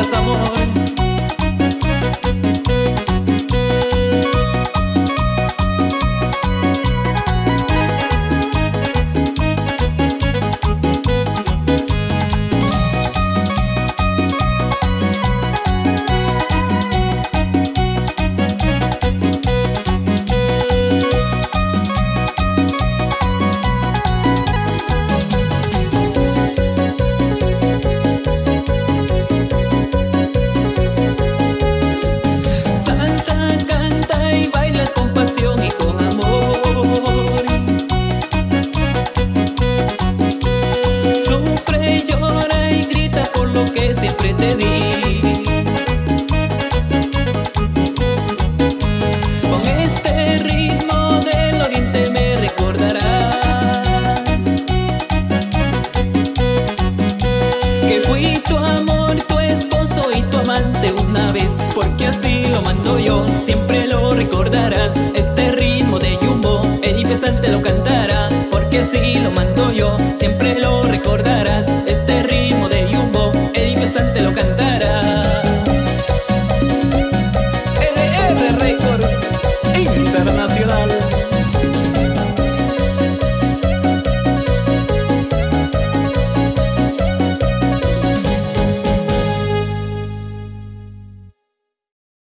tengas amor. Con este ritmo del oriente me recordarás que fui tu amor, tu esposo y tu amante una vez, porque así lo mando yo, siempre lo recordarás.